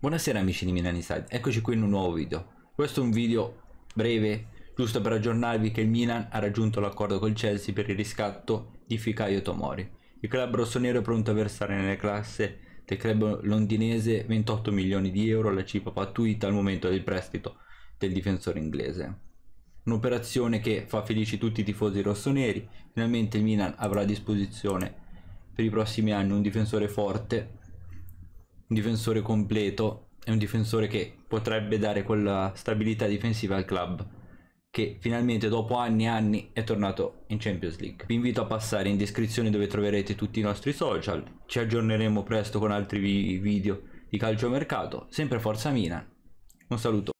Buonasera amici di Milan Inside, eccoci qui in un nuovo video. Questo è un video breve, giusto per aggiornarvi che il Milan ha raggiunto l'accordo col Chelsea per il riscatto di Fikayo Tomori. Il club rossonero è pronto a versare nelle classe del club londinese 28 milioni di euro, la cifra pattuita al momento del prestito del difensore inglese. Un'operazione che fa felici tutti i tifosi rossoneri, finalmente il Milan avrà a disposizione per i prossimi anni un difensore forte difensore completo e un difensore che potrebbe dare quella stabilità difensiva al club che finalmente dopo anni e anni è tornato in Champions League. Vi invito a passare in descrizione dove troverete tutti i nostri social, ci aggiorneremo presto con altri video di calciomercato, sempre Forza Milan, un saluto.